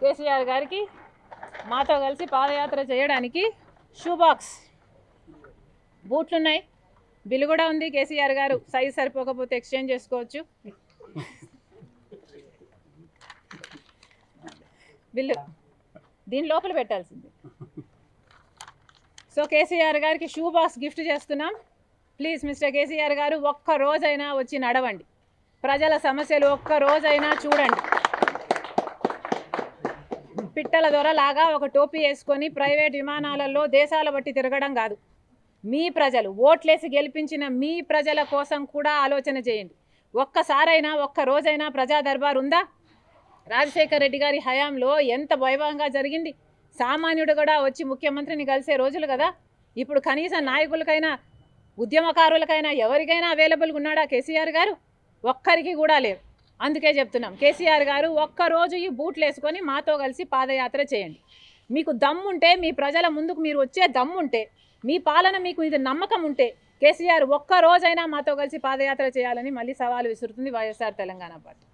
కేసీఆర్ గారికి మాతో కలిసి పాదయాత్ర చేయడానికి షూ బాక్స్. బూట్లు ఉన్నాయి బిల్లు కూడా ఉంది కేసీఆర్ గారు. సైజ్ సరిపోకపోతే ఎక్స్చేంజ్ చేసుకోవచ్చు. బిల్లు. దీని లోపల పెట్టాల్సింది. So KCR garu shoe box gift చేస్తున్నాం. ప్లీజ్ మిస్టర్ కేసీఆర్ గారు ఒక్క రోజైనా వచ్చి నడవండి. ప్రజల సమస్యలు ఒక్క రోజైనా చూడండి. పిట్టల దొరలాగా ఒక టోపీ వేసుకొని ప్రైవేట్ విమానాలలో దేశాల బట్టి తిరగడం కాదు. మీ ప్రజలు ఓట్లేసి గెలిపించిన మీ ప్రజల కోసం కూడా ఆలోచన చేయండి. ఒక్కసారైనా ఒక్క రోజైనా ప్రజా దర్బార్ ఉందా? రాజశేఖర రెడ్డి గారి హయాంలో ఎంత వైభవంగా జరిగింది? సామాన్యుడు కూడా వచ్చి ముఖ్యమంత్రిని కలిసే రోజులు కదా? ఇప్పుడు కనీసం నాయకులకైనా ఉద్యమకారులకైనా ఎవరికైనా అవైలబుల్గా ఉన్నాడా కేసీఆర్ గారు? ఒక్కరికి కూడా లేరు. అందుకే చెప్తున్నాం. కేసీఆర్ గారు ఒక్కరోజు ఈ బూట్లు వేసుకొని మాతో కలిసి పాదయాత్ర చేయండి. మీకు దమ్ముంటే మీ ప్రజల ముందుకు మీరు వచ్చే దమ్ముంటే మీ పాలన మీకు ఇది నమ్మకం ఉంటే కేసీఆర్ ఒక్కరోజైనా మాతో కలిసి పాదయాత్ర చేయాలని మళ్ళీ సవాలు విసురుతుంది వైఎస్ఆర్ తెలంగాణ పార్టీ.